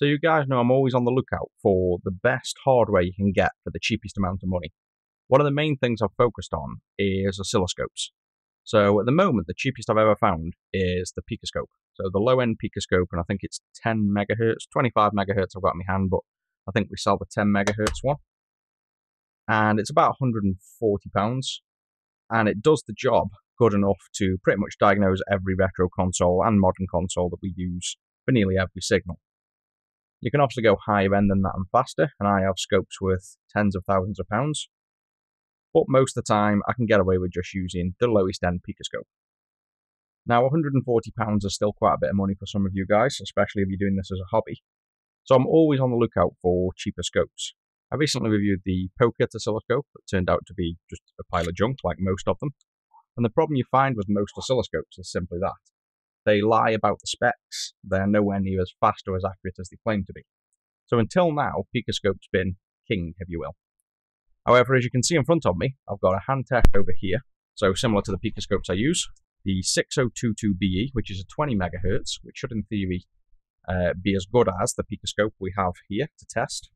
So you guys know I'm always on the lookout for the best hardware you can get for the cheapest amount of money. One of the main things I've focused on is oscilloscopes. So at the moment, the cheapest I've ever found is the Picoscope. So the low-end Picoscope, and I think it's 10 megahertz, 25 megahertz I've got in my hand, but I think we sell the 10 megahertz one. And it's about 140 pounds, and it does the job good enough to pretty much diagnose every retro console and modern console that we use for nearly every signal. You can obviously go higher end than that and faster, and I have scopes worth tens of thousands of pounds. But most of the time, I can get away with just using the lowest end Picoscope. Now, £140 is still quite a bit of money for some of you guys, especially if you're doing this as a hobby. So I'm always on the lookout for cheaper scopes. I recently reviewed the Pocket oscilloscope that turned out to be just a pile of junk, like most of them. And the problem you find with most oscilloscopes is simply that. They lie about the specs. They're nowhere near as fast or as accurate as they claim to be. So until now, Picoscope's been king, if you will. However, as you can see in front of me, I've got a Hantek over here. So similar to the Picoscopes I use. The 6022BE, which is a 20 megahertz, which should in theory uh, be as good as the Picoscope we have here to test.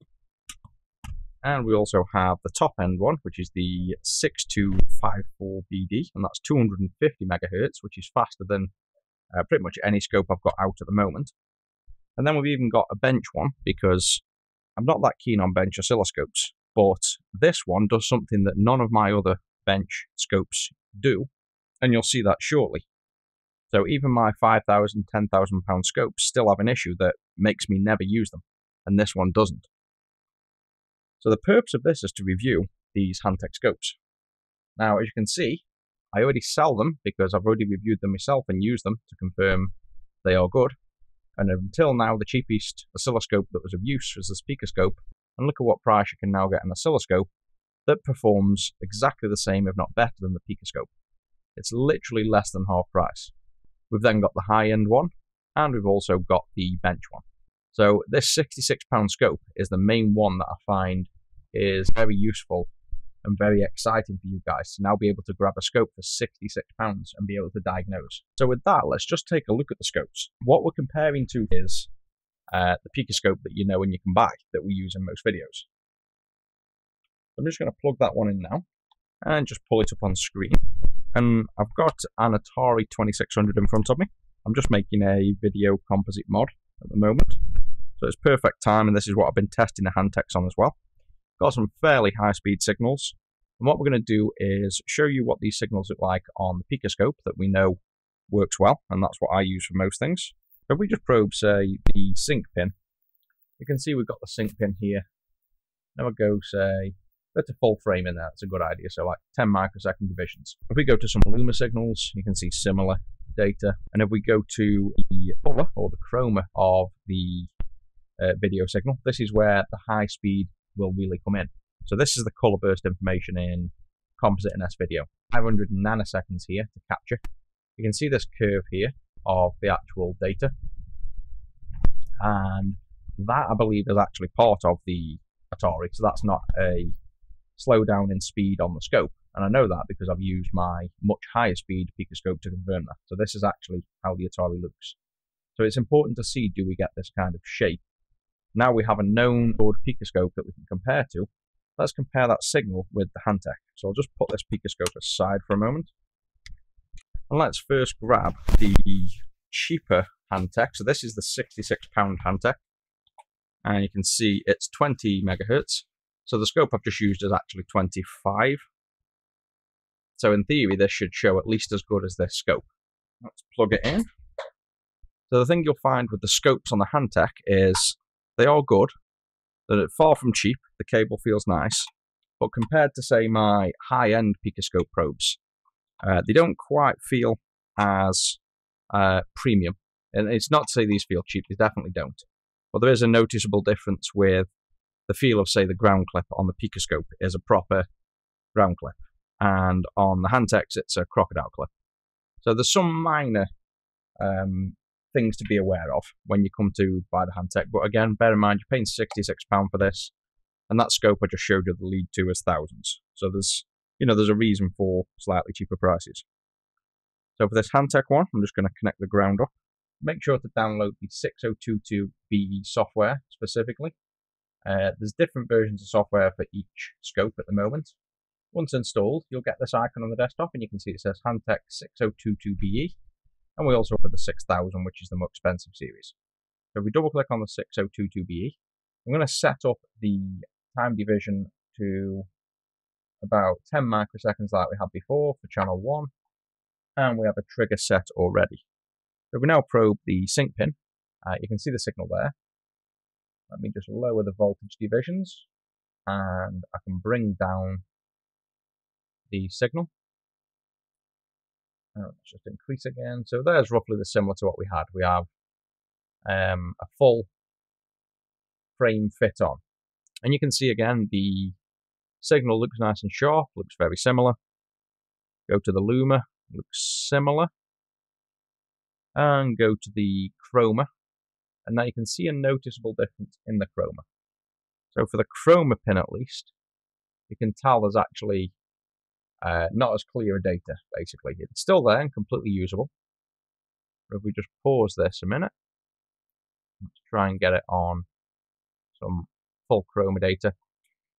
And we also have the top end one, which is the 6254BD, and that's 250 megahertz, which is faster than uh, pretty much any scope I've got out at the moment. And then we've even got a bench one because I'm not that keen on bench oscilloscopes, but this one does something that none of my other bench scopes do, and you'll see that shortly. So even my 5,000, 10,000 pound scopes still have an issue that makes me never use them, and this one doesn't. So the purpose of this is to review these Hantek scopes. Now, as you can see, I already sell them because I've already reviewed them myself and used them to confirm they are good. And until now, the cheapest oscilloscope that was of use was the Picoscope. And look at what price you can now get an oscilloscope that performs exactly the same, if not better, than the Picoscope. It's literally less than half price. We've then got the high end one, and we've also got the bench one. So this £66 scope is the main one that I find is very useful and very exciting for you guys to now be able to grab a scope for £66 and be able to diagnose. So with that, let's just take a look at the scopes. What we're comparing to is uh, the Picoscope that you know and you can buy that we use in most videos. I'm just going to plug that one in now and just pull it up on screen. And I've got an Atari 2600 in front of me. I'm just making a video composite mod at the moment. So it's perfect time and this is what I've been testing the Hanteks on as well. Got some fairly high speed signals. And what we're going to do is show you what these signals look like on the Picoscope that we know works well, and that's what I use for most things. If we just probe, say, the sync pin, you can see we've got the sync pin here. Now I go, say, put a full frame in there, that's a good idea, so like 10 microsecond divisions. If we go to some Luma signals, you can see similar data. And if we go to the color or the chroma of the uh, video signal, this is where the high speed will really come in. So this is the color burst information in composite and S video. 500 nanoseconds here to capture. You can see this curve here of the actual data. And that I believe is actually part of the Atari, so that's not a slowdown in speed on the scope. And I know that because I've used my much higher speed Picoscope to confirm that. So this is actually how the Atari looks. So it's important to see do we get this kind of shape now we have a known broad picoscope that we can compare to. Let's compare that signal with the Hantek. So I'll just put this picoscope aside for a moment. And let's first grab the cheaper Hantek. So this is the 66 pound Hantek. And you can see it's 20 megahertz. So the scope I've just used is actually 25. So in theory, this should show at least as good as this scope. Let's plug it in. So the thing you'll find with the scopes on the Hantek is they are good. They're far from cheap. The cable feels nice. But compared to, say, my high end Picoscope probes, uh, they don't quite feel as uh, premium. And it's not to say these feel cheap, they definitely don't. But there is a noticeable difference with the feel of, say, the ground clip on the Picoscope is a proper ground clip. And on the Hanteks, it's a crocodile clip. So there's some minor um, things to be aware of when you come to buy the Hantek. But again, bear in mind you're paying £66 for this, and that scope I just showed you the lead to is thousands. So there's you know there's a reason for slightly cheaper prices. So for this Hantek one, I'm just going to connect the ground up make sure to download the 6022BE software specifically. Uh, there's different versions of software for each scope at the moment. Once installed, you'll get this icon on the desktop and you can see it says Hantek 6022BE. And we also have the 6000, which is the more expensive series. So if we double click on the 6022BE, I'm going to set up the time division to about 10 microseconds like we had before for channel 1. And we have a trigger set already. So we now probe the sync pin. Uh, you can see the signal there. Let me just lower the voltage divisions and I can bring down the signal. Let's just increase again. So there's roughly the similar to what we had. We have um, a full frame fit on. And you can see again the signal looks nice and sharp, looks very similar. Go to the luma, looks similar. And go to the chroma. And now you can see a noticeable difference in the chroma. So for the chroma pin at least, you can tell there's actually uh, not as clear a data, basically. It's still there and completely usable. But if we just pause this a minute, let's try and get it on some full chroma data.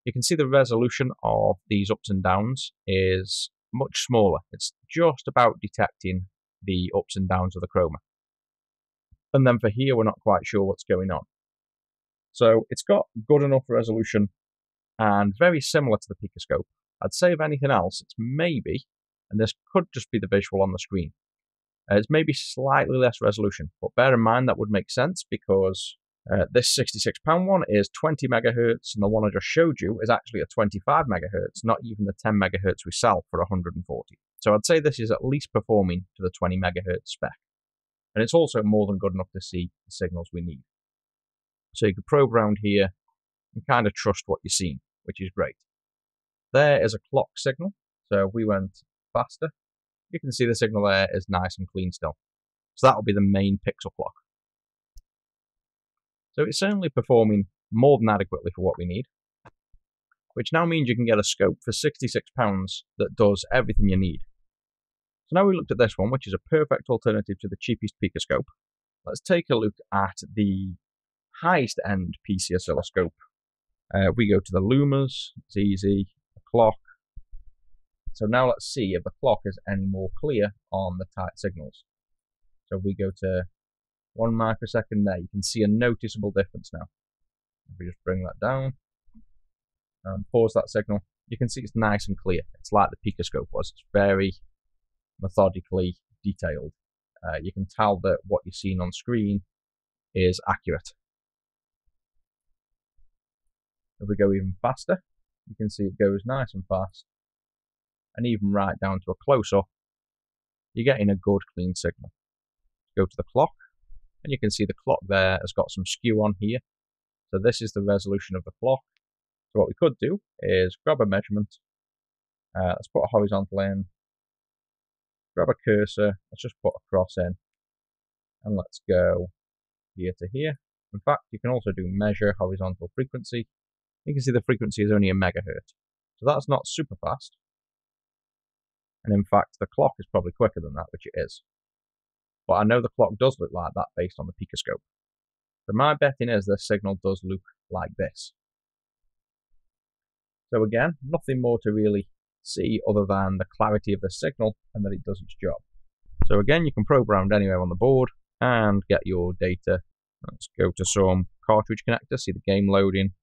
You can see the resolution of these ups and downs is much smaller. It's just about detecting the ups and downs of the chroma. And then for here, we're not quite sure what's going on. So it's got good enough resolution and very similar to the Picoscope. I'd say if anything else, it's maybe, and this could just be the visual on the screen, uh, it's maybe slightly less resolution. But bear in mind that would make sense because uh, this £66 one is 20 megahertz, and the one I just showed you is actually a 25 megahertz, not even the 10 megahertz we sell for 140. So I'd say this is at least performing to the 20 megahertz spec. And it's also more than good enough to see the signals we need. So you can probe around here and kind of trust what you're seeing, which is great. There is a clock signal. So if we went faster, you can see the signal there is nice and clean still. So that will be the main pixel clock. So it's certainly performing more than adequately for what we need, which now means you can get a scope for £66 that does everything you need. So now we looked at this one, which is a perfect alternative to the cheapest Picoscope. Let's take a look at the highest end PC oscilloscope. Uh, we go to the Lumas, it's easy, clock. So now let's see if the clock is any more clear on the tight signals. So if we go to one microsecond there. You can see a noticeable difference now. If we just bring that down and pause that signal, you can see it's nice and clear. It's like the Picoscope was. It's very methodically detailed. Uh, you can tell that what you're seeing on screen is accurate. If we go even faster, you can see it goes nice and fast. And even right down to a close-up, you're getting a good clean signal. Go to the clock, and you can see the clock there has got some skew on here. So this is the resolution of the clock. So what we could do is grab a measurement. Uh, let's put a horizontal in. Grab a cursor. Let's just put a cross in. And let's go here to here. In fact, you can also do measure horizontal frequency. You can see the frequency is only a megahertz. So that's not super fast. And in fact, the clock is probably quicker than that, which it is. But I know the clock does look like that based on the picoscope. So my betting is this signal does look like this. So again, nothing more to really see other than the clarity of the signal and that it does its job. So again, you can probe around anywhere on the board and get your data. Let's go to some cartridge connector, see the game loading.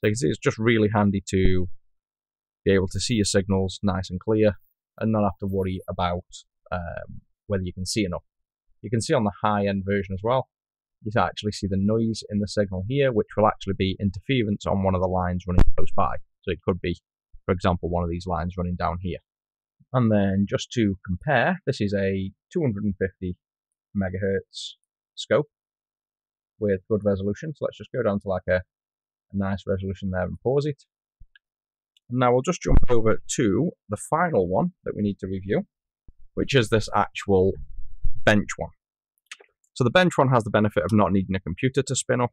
So you can see it's just really handy to be able to see your signals nice and clear and not have to worry about um, whether you can see enough. You can see on the high end version as well, you can actually see the noise in the signal here, which will actually be interference on one of the lines running close by. So it could be, for example, one of these lines running down here. And then just to compare, this is a 250 megahertz scope with good resolution. So let's just go down to like a, a nice resolution there and pause it. And now we'll just jump over to the final one that we need to review, which is this actual bench one. So the bench one has the benefit of not needing a computer to spin up.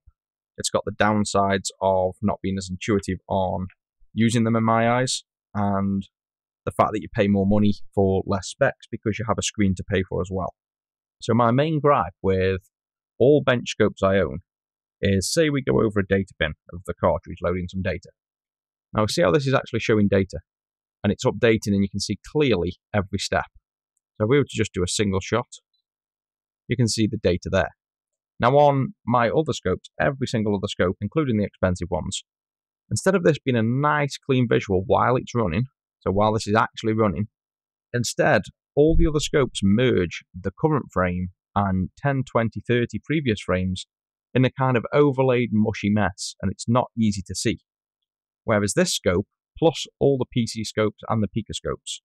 It's got the downsides of not being as intuitive on using them in my eyes, and the fact that you pay more money for less specs because you have a screen to pay for as well. So my main gripe with all bench scopes I own is say we go over a data bin of the cartridge loading some data. Now see how this is actually showing data and it's updating and you can see clearly every step. So if we were to just do a single shot, you can see the data there. Now on my other scopes, every single other scope, including the expensive ones, instead of this being a nice clean visual while it's running, so while this is actually running, instead all the other scopes merge the current frame and 10, 20, 30 previous frames in a kind of overlaid mushy mess and it's not easy to see. Whereas this scope, plus all the PC scopes and the Picoscopes,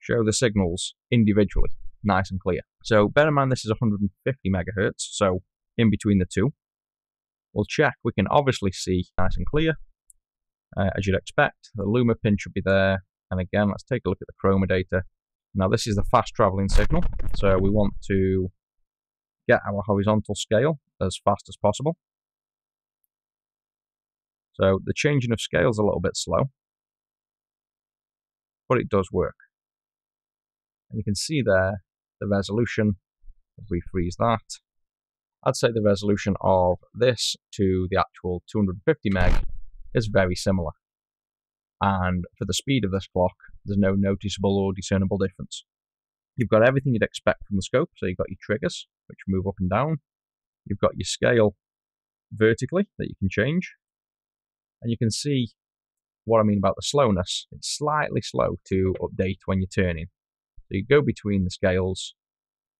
show the signals individually, nice and clear. So bear in mind this is 150 megahertz, so in between the two. We'll check, we can obviously see nice and clear, uh, as you'd expect. The Luma pin should be there, and again, let's take a look at the chroma data. Now this is the fast traveling signal, so we want to get our horizontal scale as fast as possible. So the changing of scale is a little bit slow, but it does work. And you can see there the resolution, if we freeze that, I'd say the resolution of this to the actual 250 meg is very similar. And for the speed of this clock, there's no noticeable or discernible difference. You've got everything you'd expect from the scope, so you've got your triggers, which move up and down. You've got your scale vertically that you can change. And you can see what I mean about the slowness. It's slightly slow to update when you're turning. So you go between the scales,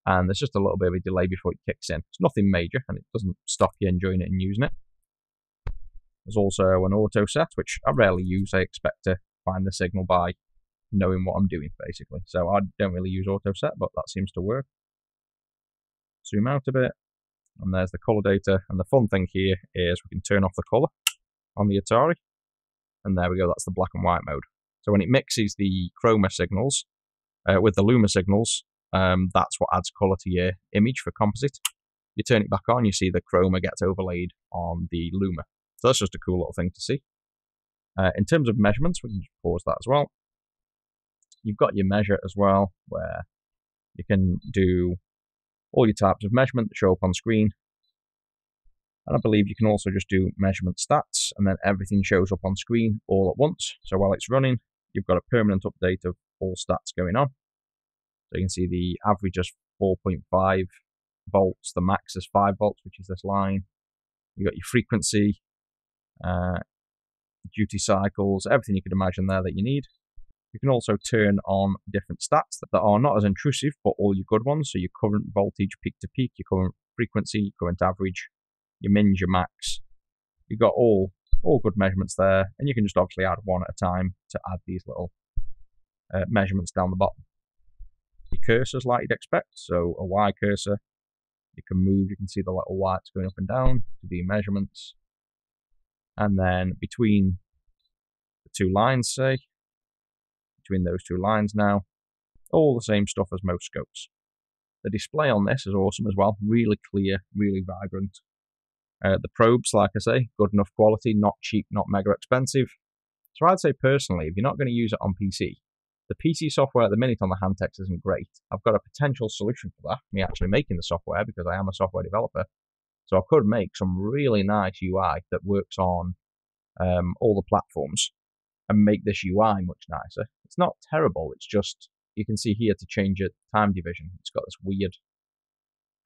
and there's just a little bit of a delay before it kicks in. It's nothing major, and it doesn't stop you enjoying it and using it. There's also an auto set, which I rarely use. I expect to find the signal by knowing what I'm doing, basically. So I don't really use auto set, but that seems to work. Zoom out a bit, and there's the color data. And the fun thing here is we can turn off the color on the Atari, and there we go. That's the black and white mode. So when it mixes the chroma signals uh, with the luma signals, um, that's what adds color to your image for composite. You turn it back on, you see the chroma gets overlaid on the luma. So that's just a cool little thing to see. Uh, in terms of measurements, we can pause that as well. You've got your measure as well, where you can do all your types of measurement that show up on screen. And I believe you can also just do measurement stats, and then everything shows up on screen all at once. So while it's running, you've got a permanent update of all stats going on. So you can see the average is 4.5 volts, the max is 5 volts, which is this line. You've got your frequency, uh, duty cycles, everything you could imagine there that you need. You can also turn on different stats that are not as intrusive, but all your good ones. So your current voltage peak to peak, your current frequency, your current average, your mins, your max. You've got all all good measurements there, and you can just obviously add one at a time to add these little uh, measurements down the bottom. Your cursors like you'd expect, so a Y cursor, you can move, you can see the little lights going up and down to do measurements and then between the two lines, say, between those two lines now, all the same stuff as most scopes. The display on this is awesome as well, really clear, really vibrant. Uh, the probes, like I say, good enough quality, not cheap, not mega expensive. So I'd say personally, if you're not going to use it on PC, the PC software at the minute on the Hanteks isn't great. I've got a potential solution for that, me actually making the software because I am a software developer. So I could make some really nice UI that works on um, all the platforms and make this UI much nicer. It's not terrible. It's just you can see here to change it time division. It's got this weird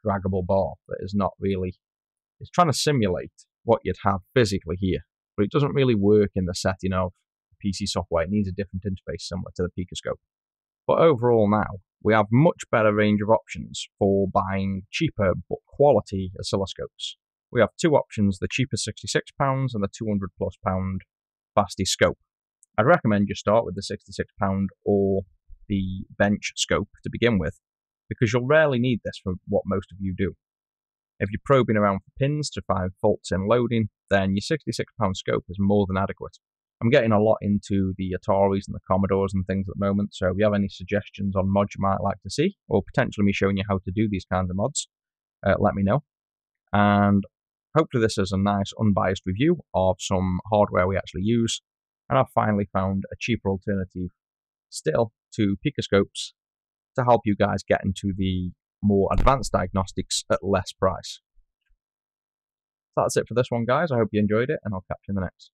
draggable bar that is not really. It's trying to simulate what you'd have physically here, but it doesn't really work in the setting of PC software. It needs a different interface similar to the Picoscope. But overall, now we have much better range of options for buying cheaper but quality oscilloscopes. We have two options, the cheaper £66 and the £200 plus pound Fasti scope. I'd recommend you start with the £66 or the bench scope to begin with, because you'll rarely need this for what most of you do. If you're probing around for pins to find faults in loading, then your £66 scope is more than adequate. I'm getting a lot into the Ataris and the Commodores and things at the moment, so if you have any suggestions on mods you might like to see, or potentially me showing you how to do these kinds of mods, uh, let me know. And hopefully this is a nice unbiased review of some hardware we actually use, and I've finally found a cheaper alternative still to Picoscopes to help you guys get into the more advanced diagnostics at less price. That's it for this one, guys. I hope you enjoyed it, and I'll catch you in the next.